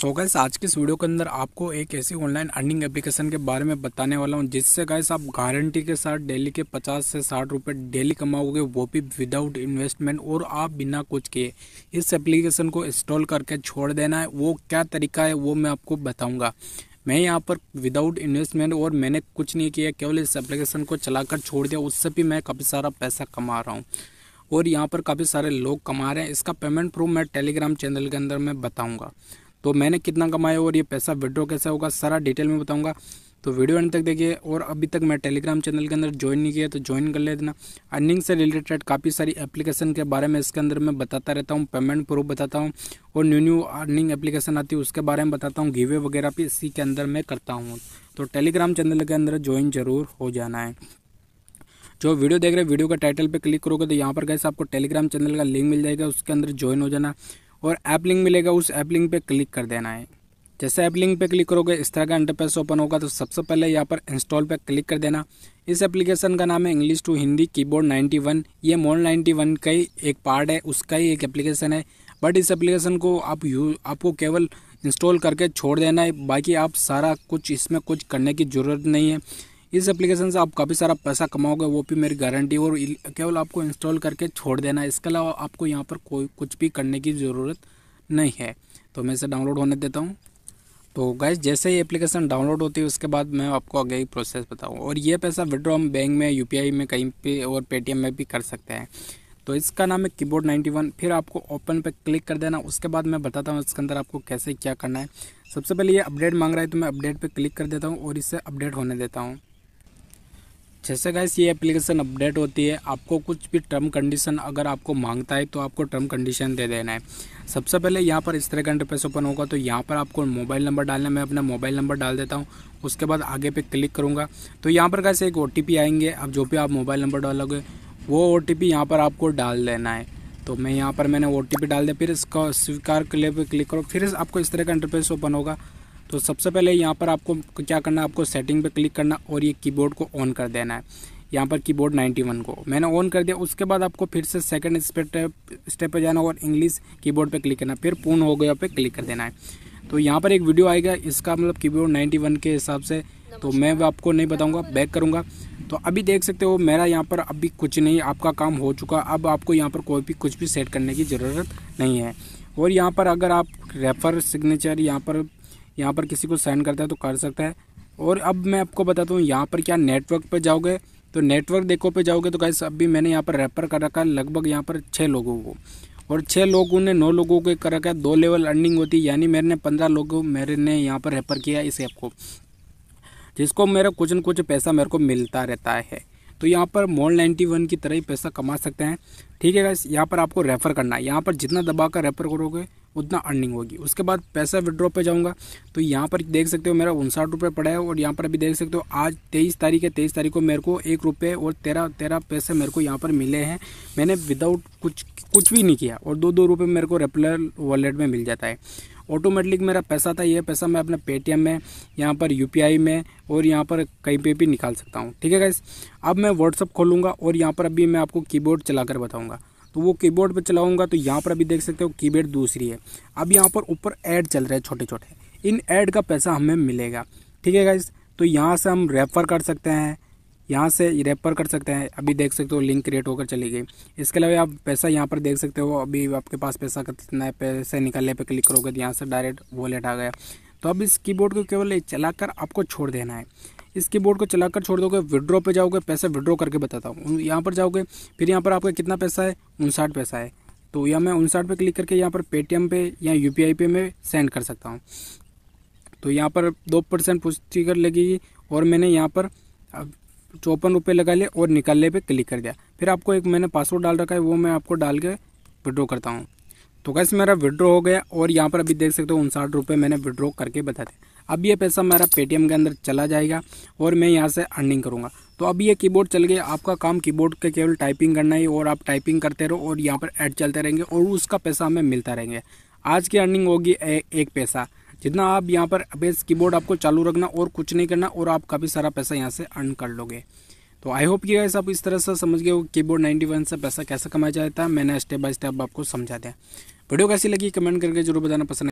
सो so gas आज की इस वीडियो के अंदर आपको एक ऐसी ऑनलाइन अर्निंग एप्लीकेशन के बारे में बताने वाला हूँ, जिससे गैस आप गारंटी के साथ डेली के 50 से 60 रुपए डेली कमाओगे, वो भी विदाउट इन्वेस्टमेंट और आप बिना कुछ किए। इस एप्लीकेशन को इंस्टॉल करके छोड़ देना है। वो क्या तरीका है, वो मैं आपको बताऊँगा। मैं यहाँ पर विदाउट इन्वेस्टमेंट और मैंने कुछ नहीं किया, केवल इस एप्लीकेशन को चलाकर छोड़ दिया, उससे भी मैं काफ़ी सारा पैसा कमा रहा हूँ। और यहाँ पर काफ़ी सारे लोग कमा रहे हैं। इसका पेमेंट प्रूफ मैं टेलीग्राम चैनल के अंदर मैं बताऊँगा। तो मैंने कितना कमाया और ये पैसा विड्रॉ कैसे होगा, सारा डिटेल में बताऊँगा। तो वीडियो एंड तक देखिए और अभी तक मैं टेलीग्राम चैनल के अंदर ज्वाइन नहीं किया तो ज्वाइन कर लेना अर्निंग से रिलेटेड काफ़ी सारी एप्लीकेशन के बारे में इसके अंदर मैं बताता रहता हूँ पेमेंट प्रूफ बताता हूँ और न्यू न्यू अर्निंग एप्लीकेशन आती है उसके बारे में बताता हूँ गिवे वगैरह भी इसी के अंदर मैं करता हूँ। तो टेलीग्राम चैनल के अंदर ज्वाइन ज़रूर हो जाना है। जो वीडियो देख रहे हैं वीडियो का टाइटल पे क्लिक करोगे तो यहाँ पर कैसे आपको टेलीग्राम चैनल का लिंक मिल जाएगा, उसके अंदर ज्वाइन हो जाना। और ऐप लिंक मिलेगा, उस ऐप लिंक पे क्लिक कर देना है। जैसे ऐप लिंक पे क्लिक करोगे, इस तरह का इंटरफेस ओपन होगा तो सबसे पहले यहाँ पर इंस्टॉल पे क्लिक कर देना। इस एप्लीकेशन का नाम है इंग्लिश टू हिंदी कीबोर्ड 91 ये मोल 91 का ही एक पार्ट है, उसका ही एक एप्लीकेशन है। बट इस एप्लीकेशन को आप यू, आपको केवल इंस्टॉल करके छोड़ देना है। बाकी आप सारा कुछ इसमें कुछ करने की ज़रूरत नहीं है। इस एप्लीकेशन से आप काफ़ी सारा पैसा कमाओगे, वो भी मेरी गारंटी और केवल आपको इंस्टॉल करके छोड़ देना है। इसके अलावा आपको यहाँ पर कोई, कुछ भी करने की ज़रूरत नहीं है। तो मैं इसे डाउनलोड होने देता हूँ। तो गैस जैसे ही एप्लीकेशन डाउनलोड होती है, उसके बाद मैं आपको आगे ही प्रोसेस बताऊँ। और ये पैसा विड्रॉ हम बैंक में यूपीआई में, कहीं पे और पेटीएम में भी कर सकते हैं। तो इसका नाम है कीबोर्ड 91 फिर आपको ओपन पे क्लिक कर देना। उसके बाद मैं बताता हूँ इसके अंदर आपको कैसे क्या करना है। सबसे पहले ये अपडेट मांग रहा है तो मैं अपडेट पे क्लिक कर देता हूँ और इसे अपडेट होने देता हूँ। जैसे गाइस ये एप्लीकेशन अपडेट होती है, आपको कुछ भी टर्म कंडीशन अगर आपको माँगता है तो आपको टर्म कंडीशन दे देना है। सबसे पहले यहाँ पर इस तरह का इंटरफेस ओपन होगा तो यहाँ पर आपको मोबाइल नंबर डालना है। मैं अपना मोबाइल नंबर डाल देता हूँ, उसके बाद आगे पे क्लिक करूँगा। तो यहाँ पर कैसे एक ओटीपी आएँगे, अब जो भी आप मोबाइल नंबर डालोगे, वो ओ टी यहाँ पर आपको डाल देना है। तो मैं यहाँ पर मैंने ओ डाल दिया, फिर इसका स्वीकार के लिए क्लिक करो, फिर आपको इस तरह का इंटरफेस ओपन होगा। तो सबसे पहले यहाँ पर आपको क्या करना है आपको सेटिंग पे क्लिक करना और ये कीबोर्ड को ऑन कर देना है। यहाँ पर कीबोर्ड 91 को। मैंने ऑन कर दिया उसके बाद आपको फिर से सेकंड स्टेप स्टेप पे जाना और इंग्लिश कीबोर्ड पे क्लिक करना। फिर पूर्ण हो गया पे क्लिक कर देना है। तो यहाँ पर एक वीडियो आएगा इसका मतलब कीबोर्ड 91 के हिसाब से। तो मैं आपको नहीं बताऊँगा बैक करूँगा। तो अभी देख सकते हो मेरा यहाँ पर अभी कुछ नहीं आपका काम हो चुका। अब आपको यहाँ पर कोई भी कुछ भी सेट करने की ज़रूरत नहीं है। और यहाँ पर अगर आप रेफर सिग्नेचर यहाँ पर यहाँ पर किसी को सेंड करता है तो कर सकता है। और अब मैं आपको बताता हूँ, यहाँ पर क्या नेटवर्क पर जाओगे? तो नेटवर्क देखो पे जाओगे तो कैसे अभी मैंने यहाँ पर रेफर कर रखा है, लगभग यहाँ पर छः लोगों को। और छः लोगों ने नौ लोगों को कर रखा है, दो लेवल अर्निंग होती है, यानी मेरे ने पंद्रह लोगों, मेरे ने यहाँ पर रेफर किया इस ऐप को, जिसको मेरा कुछ न कुछ पैसा मेरे को मिलता रहता है। तो यहाँ पर मॉल नाइन्टी वन की तरह ही पैसा कमा सकते हैं। ठीक है गाइस यहाँ पर आपको रेफ़र करना है। यहाँ पर जितना दबा कर रेफ़र करोगे, उतना अर्निंग होगी। उसके बाद पैसा विड्रॉ पे जाऊँगा। तो यहाँ पर देख सकते हो मेरा उनसाठ रुपये पड़ा है और यहाँ पर अभी देख सकते हो आज तेईस तारीख है। तेईस तारीख को मेरे को एक रुपये और तेरह तेरह पैसे मेरे को यहाँ पर मिले हैं। मैंने विदाउट कुछ कुछ भी नहीं किया और दो दो रुपये मेरे को रेपलर वॉलेट में मिल जाता है। ऑटोमेटिक मेरा पैसा था, ये पैसा मैं अपने पेटीएम में, यहाँ पर यूपीआई में और यहाँ पर कहीं पे भी निकाल सकता हूँ। ठीक है गाइस अब मैं व्हाट्सअप खोलूँगा और यहाँ पर अभी मैं आपको कीबोर्ड चला कर बताऊँगा। तो वो कीबोर्ड पर चलाऊँगा तो यहाँ पर अभी देख सकते हो कीबोर्ड दूसरी है। अब यहाँ पर ऊपर ऐड चल रहे हैं छोटे छोटे इन ऐड का पैसा हमें मिलेगा। ठीक है गाइस तो यहाँ से हम रेफ़र कर सकते हैं। यहाँ से रेफर कर सकते हैं, अभी देख सकते हो लिंक क्रिएट होकर चली गई। इसके अलावा आप पैसा यहाँ पर देख सकते हो, अभी आपके पास पैसा कितना है, पैसे निकालने पर क्लिक करोगे तो यहाँ से डायरेक्ट वॉलेट आ गया। तो अब इस कीबोर्ड को केवल चलाकर आपको छोड़ देना है। इस कीबोर्ड को चलाकर छोड़ दोगे विड्रॉ पे जाओगे, पैसे विड्रॉ करके बताता हूँ। यहाँ पर जाओगे, फिर यहाँ पर आपका कितना पैसा है? उनसाठ पैसा है। तो या मैं उनसाठ पे क्लिक करके यहाँ पर पेटीएम पे या UPI पे मैं सेंड कर सकता हूँ। तो यहाँ पर दो परसेंट पुष्टि कर लगेगी और मैंने यहाँ पर चौपन रुपये लगा लिया और निकालने पे क्लिक कर दिया। फिर आपको एक मैंने पासवर्ड डाल रखा है, वो मैं आपको डाल के विड्रॉ करता हूँ। तो कैसे मेरा विड्रॉ हो गया और यहाँ पर अभी देख सकते हो उनसाठ रुपये मैंने विड्रॉ करके बता दिया अब ये पैसा मेरा पेटीएम के अंदर चला जाएगा और मैं यहाँ से अर्निंग करूँगा। तो अब ये कीबोर्ड चल गया, आपका काम कीबोर्ड के केवल टाइपिंग करना है और आप टाइपिंग करते रहो और यहाँ पर ऐड चलते रहेंगे और उसका पैसा हमें मिलता रहेंगे। आज की अर्निंग होगी एक पैसा। जितना आप यहाँ पर बेस कीबोर्ड आपको चालू रखना और कुछ नहीं करना और आप काफ़ी सारा पैसा यहाँ से अर्न कर लोगे। तो आई होप कि गाइस आप इस तरह से समझ गए हो कीबोर्ड 91 से पैसा कैसे कमाया जाता है। मैंने स्टेप बाय स्टेप आपको समझा दिया। वीडियो कैसी लगी कमेंट करके ज़रूर बताना पसंद